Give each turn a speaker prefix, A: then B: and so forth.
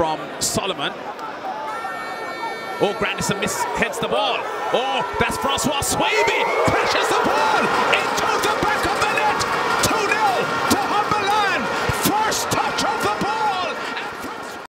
A: from Solomon. Oh, Grandison misheads the ball. Oh, that's Francois Swaby.